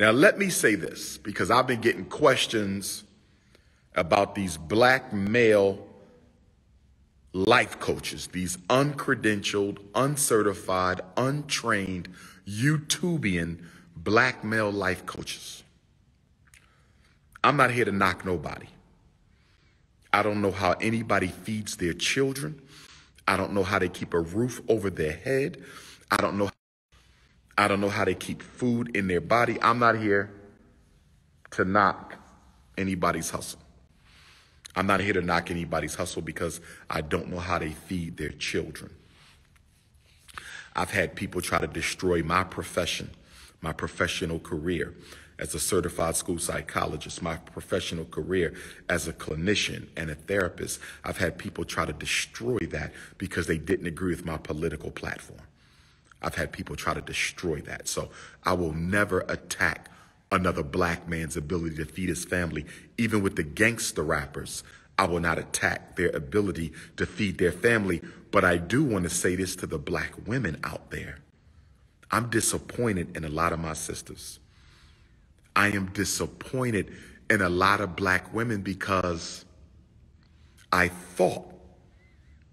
Now, let me say this because I've been getting questions about these black male life coaches, these uncredentialed, uncertified, untrained, YouTubian black male life coaches. I'm not here to knock nobody. I don't know how anybody feeds their children. I don't know how they keep a roof over their head. I don't know I don't know how they keep food in their body. I'm not here to knock anybody's hustle. I'm not here to knock anybody's hustle because I don't know how they feed their children. I've had people try to destroy my profession, my professional career as a certified school psychologist, my professional career as a clinician and a therapist. I've had people try to destroy that because they didn't agree with my political platform. I've had people try to destroy that. So I will never attack another black man's ability to feed his family. Even with the gangster rappers, I will not attack their ability to feed their family. But I do want to say this to the black women out there. I'm disappointed in a lot of my sisters. I am disappointed in a lot of black women because I thought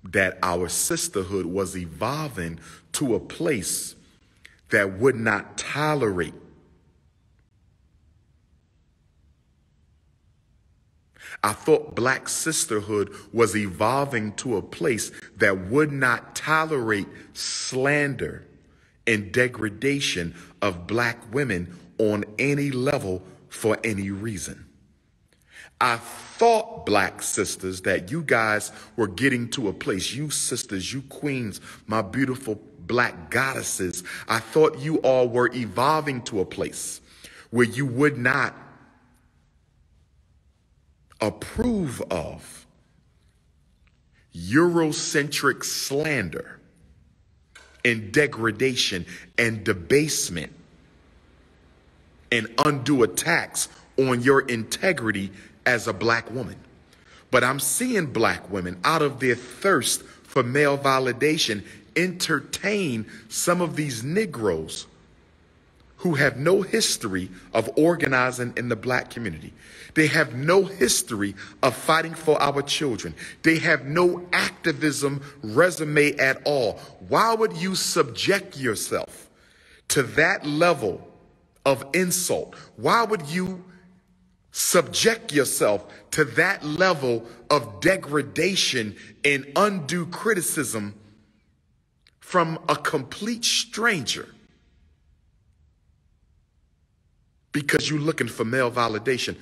that our sisterhood was evolving to a place that would not tolerate I thought black sisterhood was evolving to a place that would not tolerate slander and degradation of black women on any level for any reason. I thought, black sisters, that you guys were getting to a place, you sisters, you queens, my beautiful black goddesses, I thought you all were evolving to a place where you would not approve of Eurocentric slander and degradation and debasement and undue attacks on your integrity as a black woman. But I'm seeing black women out of their thirst for male validation entertain some of these Negroes who have no history of organizing in the black community. They have no history of fighting for our children. They have no activism resume at all. Why would you subject yourself to that level of insult? Why would you subject yourself to that level of degradation and undue criticism from a complete stranger because you're looking for male validation.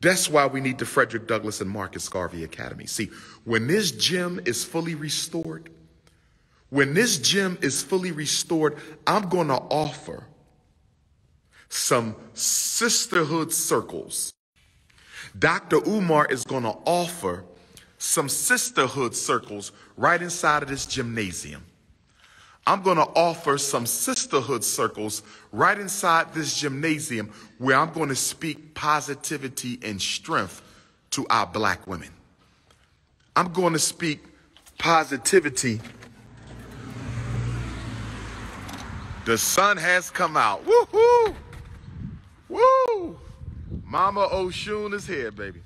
That's why we need the Frederick Douglass and Marcus Garvey Academy. See, when this gym is fully restored, when this gym is fully restored, I'm going to offer some sisterhood circles Dr. Umar is going to offer some sisterhood circles right inside of this gymnasium. I'm going to offer some sisterhood circles right inside this gymnasium where I'm going to speak positivity and strength to our black women. I'm going to speak positivity. The sun has come out. Woohoo! Woo! Mama Oshun is here, baby.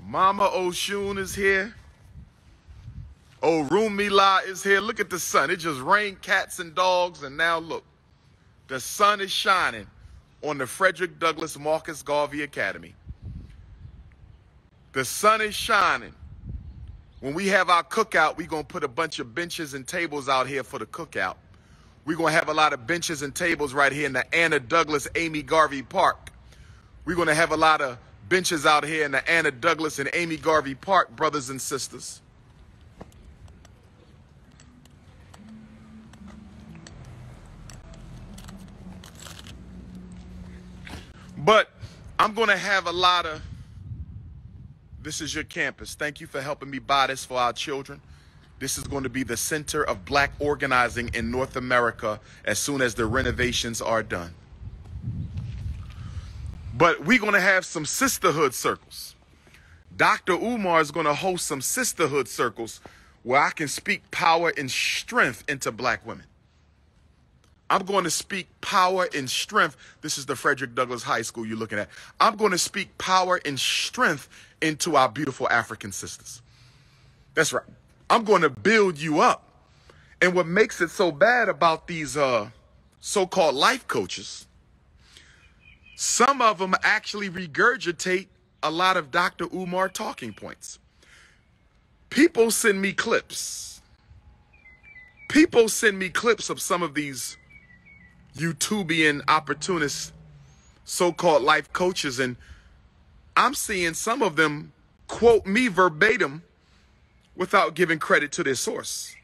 Mama Oshun is here. Oh, Orunmila is here. Look at the sun. It just rained cats and dogs, and now look. The sun is shining on the Frederick Douglass Marcus Garvey Academy. The sun is shining. When we have our cookout, we're going to put a bunch of benches and tables out here for the cookout. We're going to have a lot of benches and tables right here in the Anna Douglass Amy Garvey Park. We're going to have a lot of benches out here in the Anna Douglass and Amy Garvey Park, brothers and sisters. But I'm going to have a lot of. This is your campus. Thank you for helping me buy this for our children. This is going to be the center of black organizing in North America as soon as the renovations are done. But we're going to have some sisterhood circles. Dr. Umar is going to host some sisterhood circles where I can speak power and strength into black women. I'm going to speak power and strength. This is the Frederick Douglass High School you're looking at. I'm going to speak power and strength into our beautiful African sisters. That's right. I'm going to build you up. And what makes it so bad about these uh, so-called life coaches, some of them actually regurgitate a lot of Dr. Umar talking points. People send me clips. People send me clips of some of these YouTubian opportunists, so-called life coaches, and I'm seeing some of them quote me verbatim without giving credit to their source.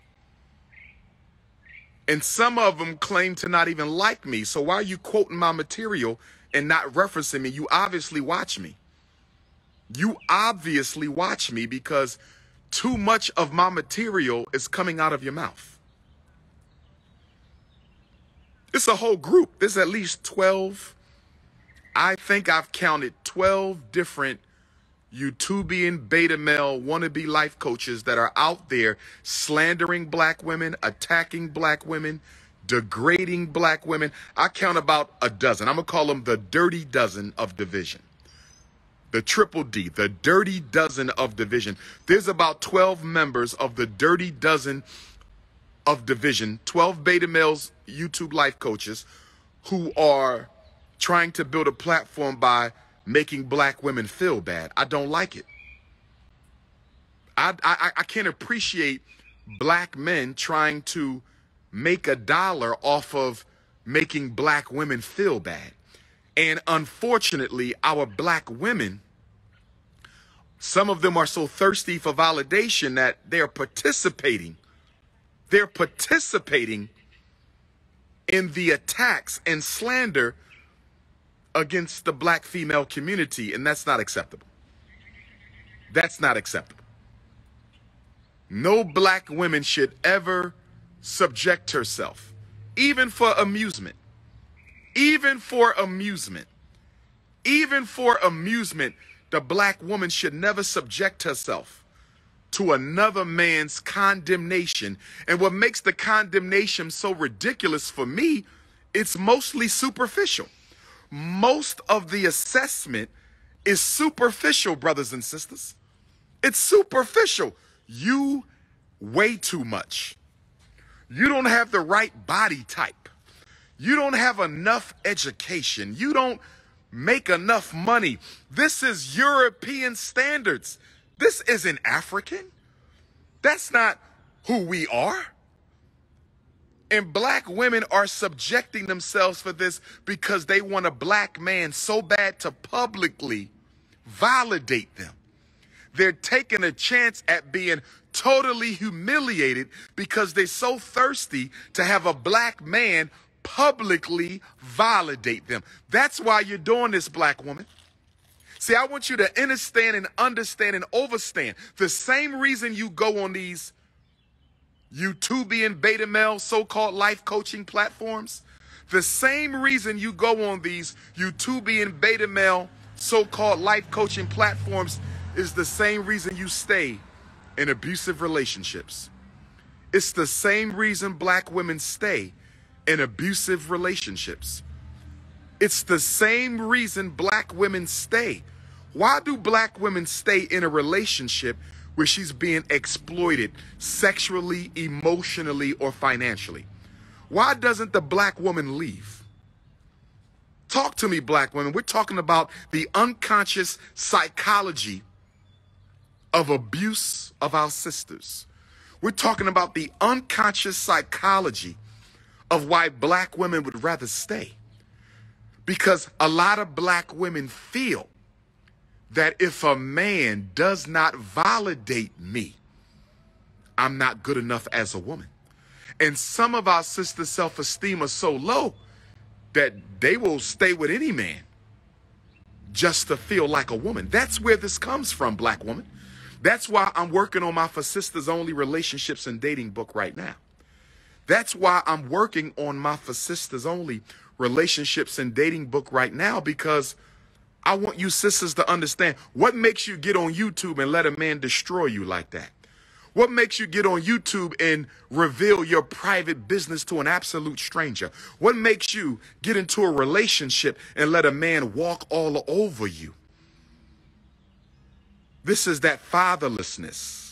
And some of them claim to not even like me. So why are you quoting my material and not referencing me? You obviously watch me. You obviously watch me because too much of my material is coming out of your mouth. It's a whole group. There's at least 12. I think I've counted 12 different YouTubian beta male wannabe life coaches that are out there slandering black women, attacking black women, degrading black women. I count about a dozen. I'm going to call them the dirty dozen of division. The triple D, the dirty dozen of division. There's about 12 members of the dirty dozen of division, 12 beta males, YouTube life coaches who are trying to build a platform by making black women feel bad. I don't like it. I, I, I can't appreciate black men trying to make a dollar off of making black women feel bad. And unfortunately, our black women, some of them are so thirsty for validation that they're participating. They're participating in the attacks and slander against the black female community, and that's not acceptable. That's not acceptable. No black woman should ever subject herself, even for amusement, even for amusement, even for amusement, the black woman should never subject herself to another man's condemnation. And what makes the condemnation so ridiculous for me, it's mostly superficial most of the assessment is superficial, brothers and sisters. It's superficial. You weigh too much. You don't have the right body type. You don't have enough education. You don't make enough money. This is European standards. This isn't African. That's not who we are. And black women are subjecting themselves for this because they want a black man so bad to publicly validate them. They're taking a chance at being totally humiliated because they're so thirsty to have a black man publicly validate them. That's why you're doing this, black woman. See, I want you to understand and understand and overstand the same reason you go on these YouTubian beta male so-called life coaching platforms. The same reason you go on these YouTubian beta male so-called life coaching platforms is the same reason you stay in abusive relationships. It's the same reason black women stay in abusive relationships. It's the same reason black women stay. Why do black women stay in a relationship where she's being exploited sexually, emotionally, or financially. Why doesn't the black woman leave? Talk to me, black women. We're talking about the unconscious psychology of abuse of our sisters. We're talking about the unconscious psychology of why black women would rather stay. Because a lot of black women feel that if a man does not validate me, I'm not good enough as a woman. And some of our sisters' self esteem are so low that they will stay with any man just to feel like a woman. That's where this comes from, black woman. That's why I'm working on my For Sisters Only relationships and dating book right now. That's why I'm working on my For Sisters Only relationships and dating book right now because I want you sisters to understand what makes you get on YouTube and let a man destroy you like that. What makes you get on YouTube and reveal your private business to an absolute stranger? What makes you get into a relationship and let a man walk all over you? This is that fatherlessness.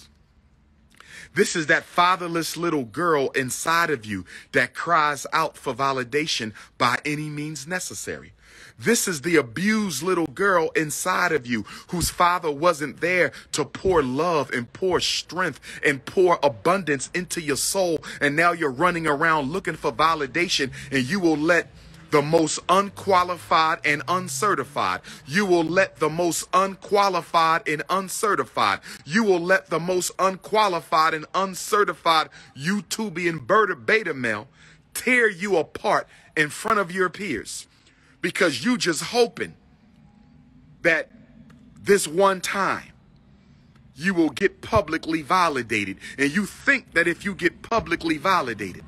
This is that fatherless little girl inside of you that cries out for validation by any means necessary. This is the abused little girl inside of you whose father wasn't there to pour love and pour strength and pour abundance into your soul. And now you're running around looking for validation and you will let the most unqualified and uncertified. You will let the most unqualified and uncertified. You will let the most unqualified and uncertified YouTubian beta male tear you apart in front of your peers because you just hoping that this one time you will get publicly validated. And you think that if you get publicly validated,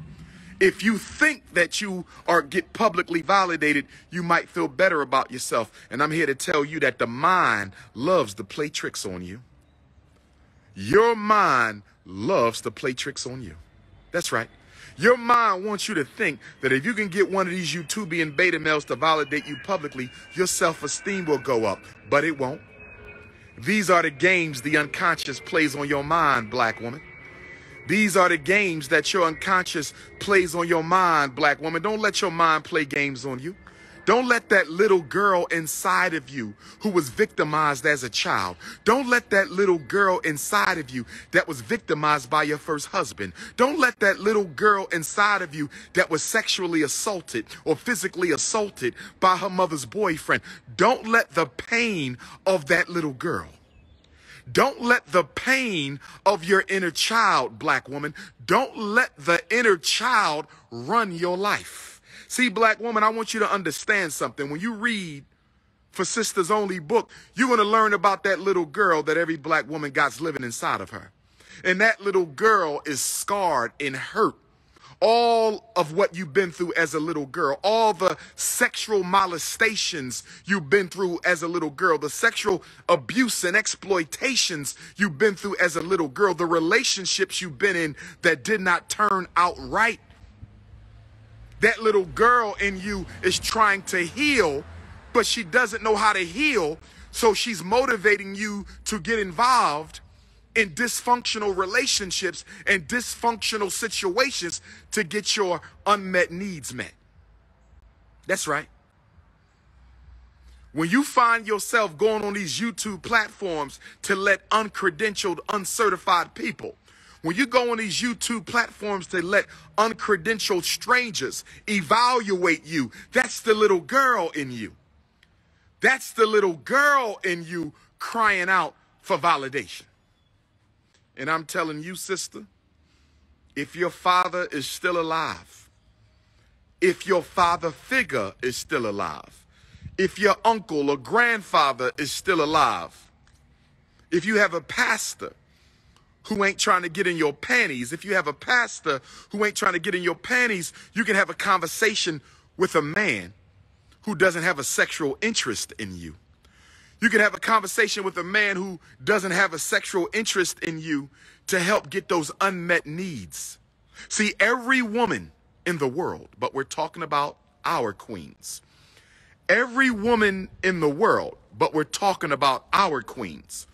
if you think that you are get publicly validated, you might feel better about yourself. And I'm here to tell you that the mind loves to play tricks on you. Your mind loves to play tricks on you. That's right. Your mind wants you to think that if you can get one of these YouTubian beta males to validate you publicly, your self-esteem will go up, but it won't. These are the games the unconscious plays on your mind, black woman. These are the games that your unconscious plays on your mind, black woman. Don't let your mind play games on you. Don't let that little girl inside of you who was victimized as a child, don't let that little girl inside of you that was victimized by your first husband, don't let that little girl inside of you that was sexually assaulted or physically assaulted by her mother's boyfriend, don't let the pain of that little girl don't let the pain of your inner child, black woman, don't let the inner child run your life. See, black woman, I want you to understand something. When you read for Sisters Only book, you're going to learn about that little girl that every black woman got living inside of her. And that little girl is scarred and hurt. All of what you've been through as a little girl, all the sexual molestations you've been through as a little girl, the sexual abuse and exploitations you've been through as a little girl, the relationships you've been in that did not turn out right that little girl in you is trying to heal, but she doesn't know how to heal. So she's motivating you to get involved in dysfunctional relationships and dysfunctional situations to get your unmet needs met. That's right. When you find yourself going on these YouTube platforms to let uncredentialed, uncertified people when you go on these YouTube platforms to let uncredentialed strangers evaluate you, that's the little girl in you. That's the little girl in you crying out for validation. And I'm telling you, sister, if your father is still alive, if your father figure is still alive, if your uncle or grandfather is still alive, if you have a pastor, who ain't trying to get in your panties, if you have a pastor who ain't trying to get in your panties, you can have a conversation with a man who doesn't have a sexual interest in you. You can have a conversation with a man who doesn't have a sexual interest in you to help get those unmet needs. See, every woman in the world, but we're talking about our queens. Every woman in the world, but we're talking about our queens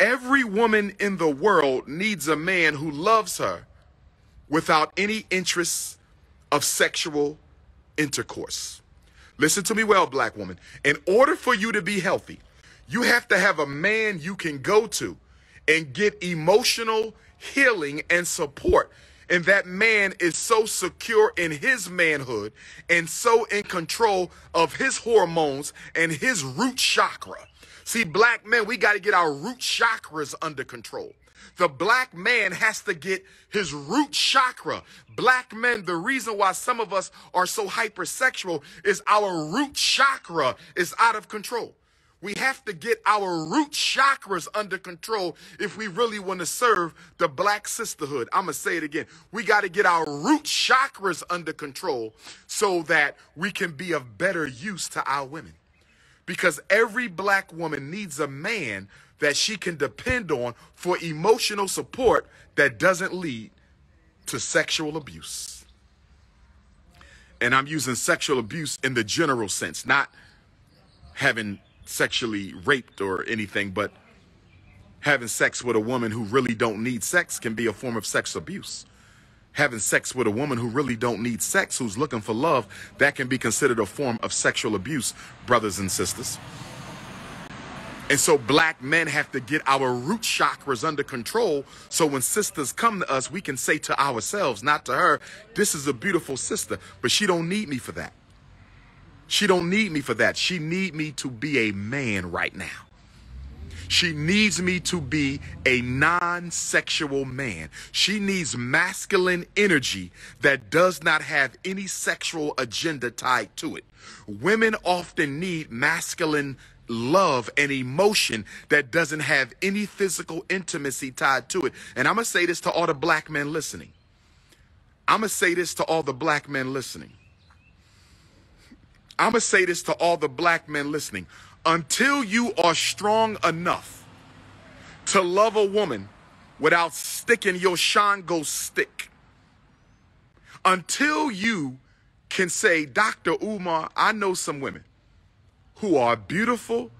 Every woman in the world needs a man who loves her without any interest of sexual intercourse. Listen to me well, black woman. In order for you to be healthy, you have to have a man you can go to and get emotional healing and support. And that man is so secure in his manhood and so in control of his hormones and his root chakra See, black men, we got to get our root chakras under control. The black man has to get his root chakra. Black men, the reason why some of us are so hypersexual is our root chakra is out of control. We have to get our root chakras under control if we really want to serve the black sisterhood. I'm going to say it again. We got to get our root chakras under control so that we can be of better use to our women. because every black woman needs a man that she can depend on for emotional support that doesn't lead to sexual abuse. And I'm using sexual abuse in the general sense, not having sexually raped or anything, but having sex with a woman who really don't need sex can be a form of sex abuse. Having sex with a woman who really don't need sex, who's looking for love, that can be considered a form of sexual abuse, brothers and sisters. And so black men have to get our root chakras under control. So when sisters come to us, we can say to ourselves, not to her, this is a beautiful sister, but she don't need me for that. She don't need me for that. She need me to be a man right now. She needs me to be a non-sexual man. She needs masculine energy that does not have any sexual agenda tied to it. Women often need masculine love and emotion that doesn't have any physical intimacy tied to it. And I'm going to say this to all the black men listening. I'm going to say this to all the black men listening. I'm going to say this to all the black men listening. Until you are strong enough to love a woman without sticking your Shango stick, until you can say, Dr. Umar, I know some women who are beautiful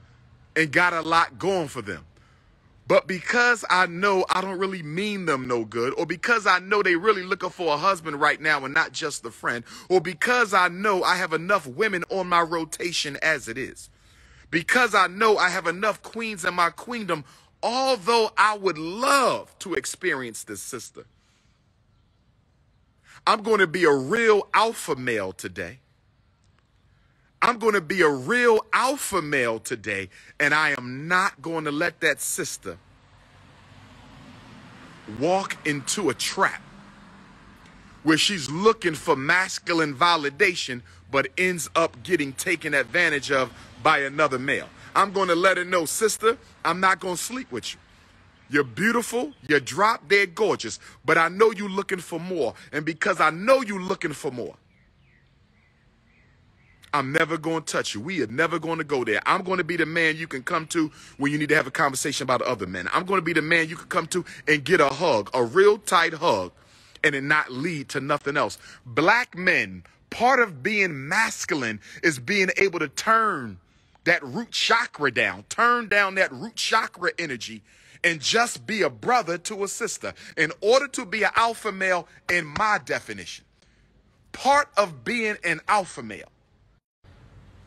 and got a lot going for them. But because I know I don't really mean them no good, or because I know they really looking for a husband right now and not just a friend, or because I know I have enough women on my rotation as it is, because I know I have enough queens in my queendom, although I would love to experience this sister, I'm going to be a real alpha male today I'm going to be a real alpha male today, and I am not going to let that sister walk into a trap where she's looking for masculine validation but ends up getting taken advantage of by another male. I'm going to let her know, sister, I'm not going to sleep with you. You're beautiful, you're drop dead gorgeous, but I know you're looking for more. And because I know you're looking for more, I'm never going to touch you. We are never going to go there. I'm going to be the man you can come to when you need to have a conversation about other men. I'm going to be the man you can come to and get a hug, a real tight hug, and it not lead to nothing else. Black men, part of being masculine is being able to turn that root chakra down, turn down that root chakra energy and just be a brother to a sister. In order to be an alpha male, in my definition, part of being an alpha male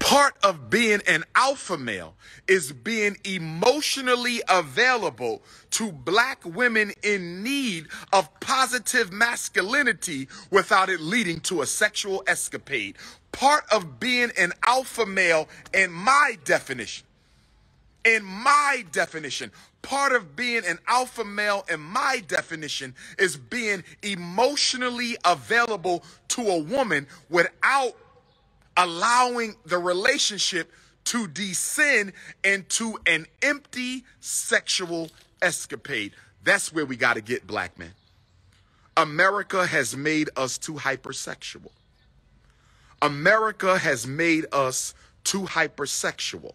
Part of being an alpha male is being emotionally available to black women in need of positive masculinity without it leading to a sexual escapade. Part of being an alpha male, in my definition, in my definition, part of being an alpha male, in my definition, is being emotionally available to a woman without allowing the relationship to descend into an empty sexual escapade. That's where we got to get black men. America has made us too hypersexual. America has made us too hypersexual.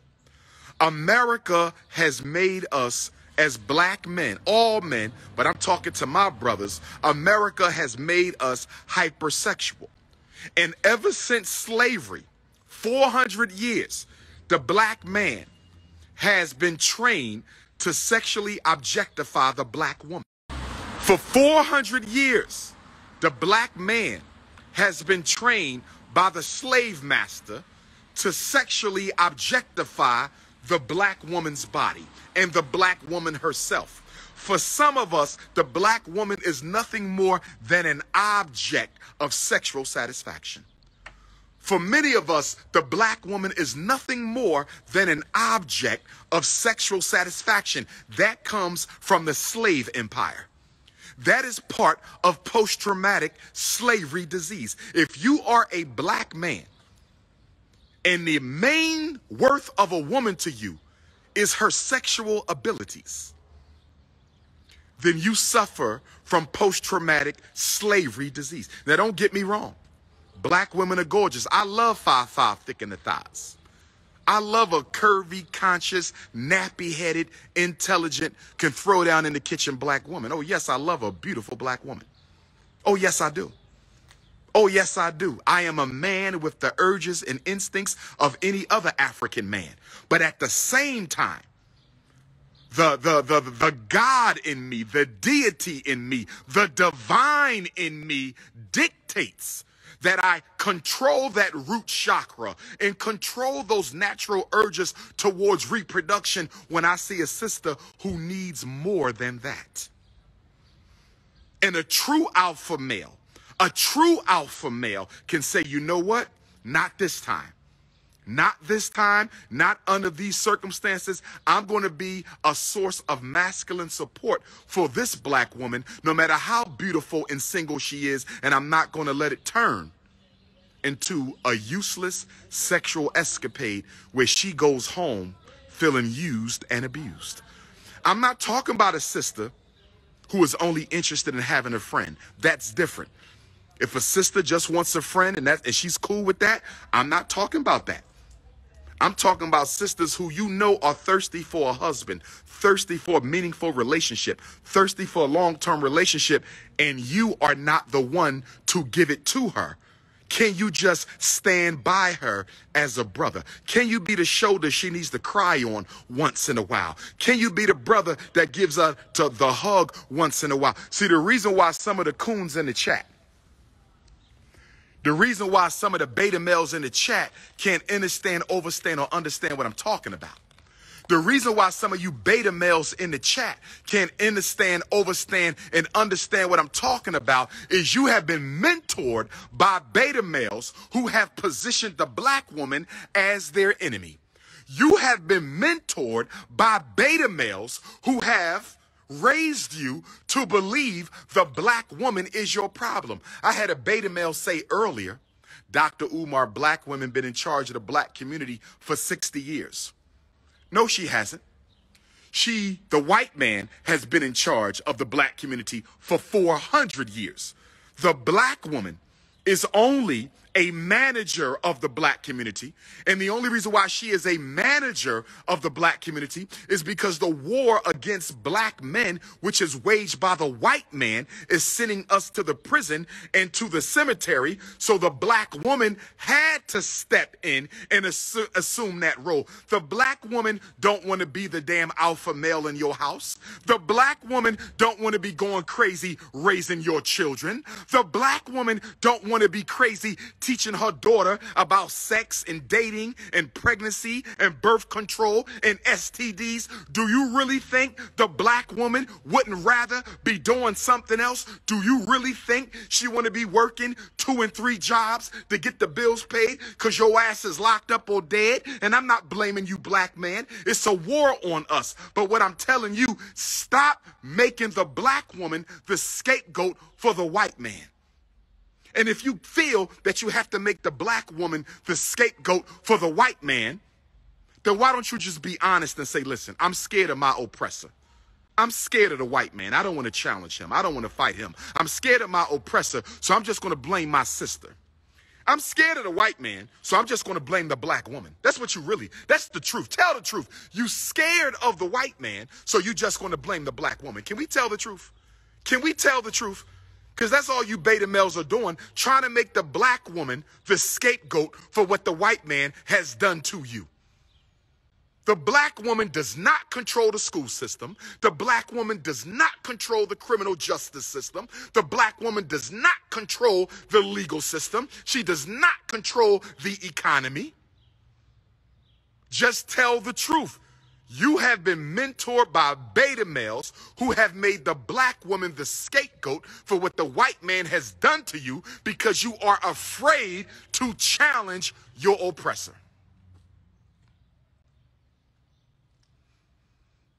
America has made us as black men, all men, but I'm talking to my brothers, America has made us hypersexual. And ever since slavery, 400 years, the black man has been trained to sexually objectify the black woman. For 400 years, the black man has been trained by the slave master to sexually objectify the black woman's body and the black woman herself. For some of us, the black woman is nothing more than an object of sexual satisfaction. For many of us, the black woman is nothing more than an object of sexual satisfaction. That comes from the slave empire. That is part of post traumatic slavery disease. If you are a black man and the main worth of a woman to you is her sexual abilities, then you suffer from post traumatic slavery disease. Now, don't get me wrong. Black women are gorgeous. I love five five thick in the thighs. I love a curvy, conscious, nappy headed, intelligent, can throw down in the kitchen black woman. Oh, yes, I love a beautiful black woman. Oh, yes, I do. Oh, yes, I do. I am a man with the urges and instincts of any other African man. But at the same time, the, the, the, the God in me, the deity in me, the divine in me dictates that I control that root chakra and control those natural urges towards reproduction when I see a sister who needs more than that. And a true alpha male, a true alpha male can say, you know what? Not this time. Not this time, not under these circumstances. I'm going to be a source of masculine support for this black woman, no matter how beautiful and single she is, and I'm not going to let it turn into a useless sexual escapade where she goes home feeling used and abused. I'm not talking about a sister who is only interested in having a friend. That's different. If a sister just wants a friend and that and she's cool with that, I'm not talking about that. I'm talking about sisters who you know are thirsty for a husband, thirsty for a meaningful relationship, thirsty for a long term relationship, and you are not the one to give it to her. Can you just stand by her as a brother? Can you be the shoulder she needs to cry on once in a while? Can you be the brother that gives her the hug once in a while? See, the reason why some of the coons in the chat the reason why some of the beta males in the chat can't understand, overstand, or understand what I'm talking about. The reason why some of you beta males in the chat can't understand, overstand, and understand what I'm talking about is you have been mentored by beta males who have positioned the black woman as their enemy. You have been mentored by beta males who have raised you to believe the black woman is your problem. I had a beta male say earlier, Dr. Umar, black women been in charge of the black community for 60 years. No, she hasn't. She, the white man, has been in charge of the black community for 400 years. The black woman is only a manager of the black community. And the only reason why she is a manager of the black community is because the war against black men, which is waged by the white man, is sending us to the prison and to the cemetery. So the black woman had to step in and assu- assume that role. The black woman don't want to be the damn alpha male in your house. The black woman don't want to be going crazy raising your children. The black woman don't want to be crazy teaching her daughter about sex and dating and pregnancy and birth control and STDs. Do you really think the black woman wouldn't rather be doing something else? Do you really think she want to be working two and three jobs to get the bills paid because your ass is locked up or dead? And I'm not blaming you, black man. It's a war on us. But what I'm telling you, stop making the black woman the scapegoat for the white man. And if you feel that you have to make the black woman the scapegoat for the white man, then why don't you just be honest and say, listen, I'm scared of my oppressor. I'm scared of the white man. I don't want to challenge him. I don't want to fight him. I'm scared of my oppressor, so I'm just going to blame my sister. I'm scared of the white man, so I'm just going to blame the black woman. That's what you really, that's the truth. Tell the truth. You scared of the white man, so you're just going to blame the black woman. Can we tell the truth? Can we tell the truth? Because that's all you beta males are doing, trying to make the black woman the scapegoat for what the white man has done to you. The black woman does not control the school system. The black woman does not control the criminal justice system. The black woman does not control the legal system. She does not control the economy. Just tell the truth. You have been mentored by beta males who have made the black woman the scapegoat for what the white man has done to you because you are afraid to challenge your oppressor.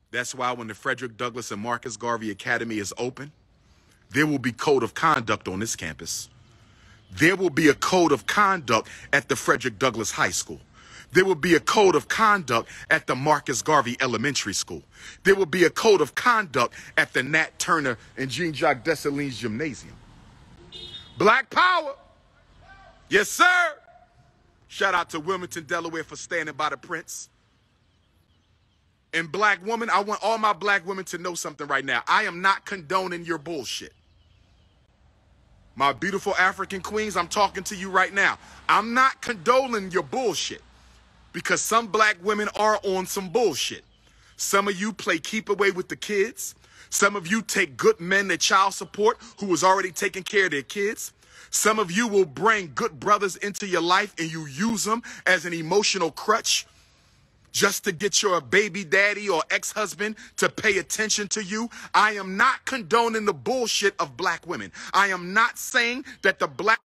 That's why when the Frederick Douglass and Marcus Garvey Academy is open, there will be code of conduct on this campus. There will be a code of conduct at the Frederick Douglass High School. There will be a code of conduct at the Marcus Garvey Elementary School. There will be a code of conduct at the Nat Turner and Jean Jacques Dessalines Gymnasium. Black power. Yes, sir. Shout out to Wilmington, Delaware for standing by the prince. And black woman, I want all my black women to know something right now. I am not condoning your bullshit. My beautiful African queens, I'm talking to you right now. I'm not condoning your bullshit because some black women are on some bullshit. Some of you play keep away with the kids. Some of you take good men to child support who was already taking care of their kids. Some of you will bring good brothers into your life and you use them as an emotional crutch just to get your baby daddy or ex-husband to pay attention to you. I am not condoning the bullshit of black women. I am not saying that the black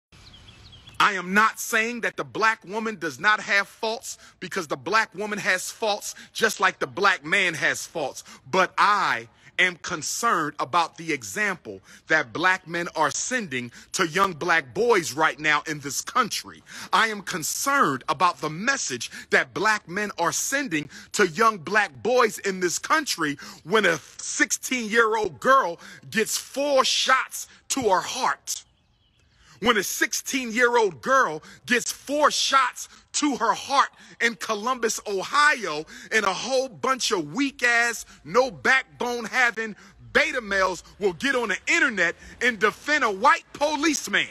I am not saying that the black woman does not have faults because the black woman has faults just like the black man has faults. But I am concerned about the example that black men are sending to young black boys right now in this country. I am concerned about the message that black men are sending to young black boys in this country when a 16 year old girl gets four shots to her heart when a 16 year old girl gets four shots to her heart in Columbus, Ohio, and a whole bunch of weak ass, no backbone having beta males will get on the internet and defend a white policeman.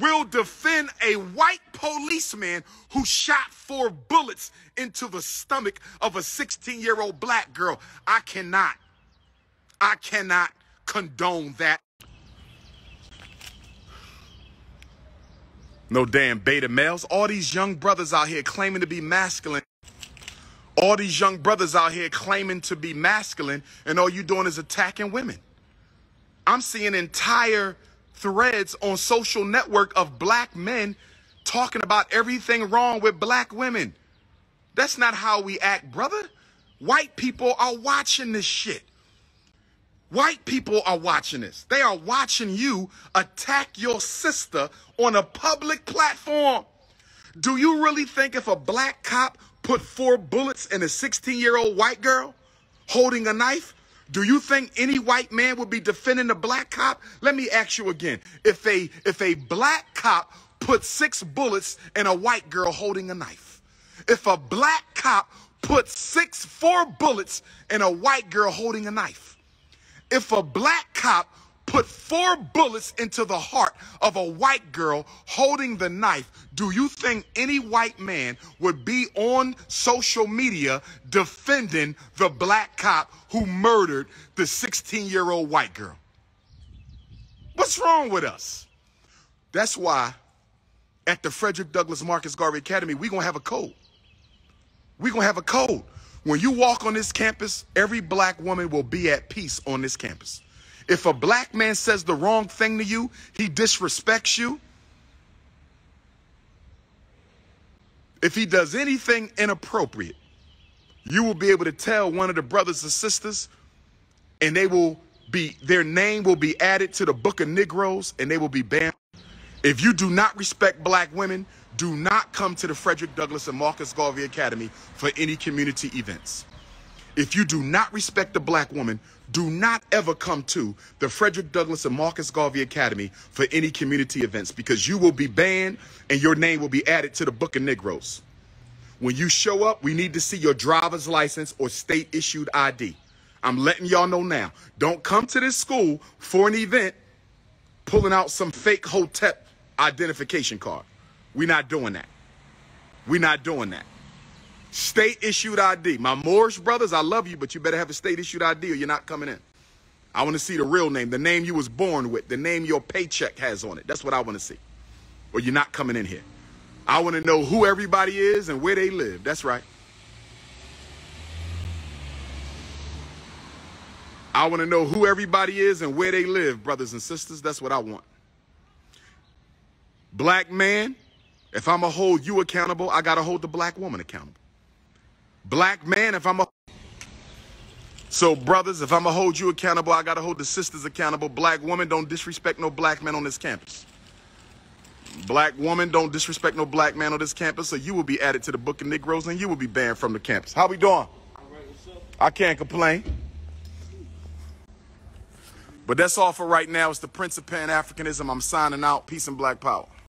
Will defend a white policeman who shot four bullets into the stomach of a 16 year old black girl. I cannot, I cannot condone that. No damn beta males. All these young brothers out here claiming to be masculine. All these young brothers out here claiming to be masculine, and all you doing is attacking women. I'm seeing entire threads on social network of black men talking about everything wrong with black women. That's not how we act, brother. White people are watching this shit. White people are watching this. They are watching you attack your sister on a public platform. Do you really think if a black cop put four bullets in a 16 year old white girl holding a knife, do you think any white man would be defending a black cop? Let me ask you again. If a if a black cop put six bullets in a white girl holding a knife, if a black cop put six four bullets in a white girl holding a knife, if a black cop put four bullets into the heart of a white girl holding the knife, do you think any white man would be on social media defending the black cop who murdered the 16 year old white girl? What's wrong with us? That's why at the Frederick Douglass Marcus Garvey Academy, we're going to have a code. We're going to have a code. When you walk on this campus, every black woman will be at peace on this campus. If a black man says the wrong thing to you, he disrespects you. If he does anything inappropriate, you will be able to tell one of the brothers and sisters, and they will be their name will be added to the book of Negroes and they will be banned. If you do not respect black women, do not come to the Frederick Douglass and Marcus Garvey Academy for any community events. If you do not respect the black woman, do not ever come to the Frederick Douglass and Marcus Garvey Academy for any community events because you will be banned and your name will be added to the book of Negroes. When you show up, we need to see your driver's license or state issued ID. I'm letting y'all know now. Don't come to this school for an event pulling out some fake Hotep identification card. We're not doing that. We're not doing that. State issued ID. My Moorish brothers, I love you, but you better have a state issued ID or you're not coming in. I want to see the real name, the name you was born with, the name your paycheck has on it. That's what I want to see. Or you're not coming in here. I want to know who everybody is and where they live. That's right. I want to know who everybody is and where they live, brothers and sisters. That's what I want. Black man, if I'm going to hold you accountable, I got to hold the black woman accountable. Black man, if I'm a so brothers, if I'm gonna hold you accountable, I gotta hold the sisters accountable. Black woman, don't disrespect no black man on this campus. Black woman, don't disrespect no black man on this campus, or you will be added to the book of Negroes and you will be banned from the campus. How we doing? I can't complain. But that's all for right now. It's the Prince of Pan Africanism. I'm signing out. Peace and black power.